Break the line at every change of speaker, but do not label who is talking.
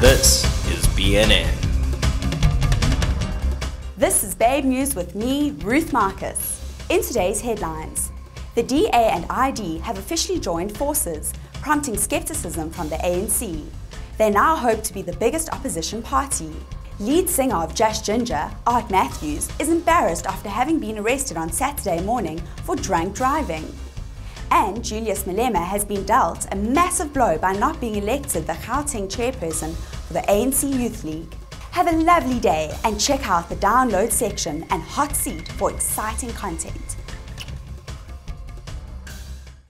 This is BNN.
This is Babe News with me, Ruth Marcus. In today's headlines, the DA and ID have officially joined forces, prompting skepticism from the ANC. They now hope to be the biggest opposition party. Lead singer of Just Jinjer, Ard Matthews, is embarrassed after having been arrested on Saturday morning for drunk driving. And Julius Malema has been dealt a massive blow by not being elected the Gauteng chairperson for the ANC Youth League. Have a lovely day and check out the download section and hot seat for exciting content.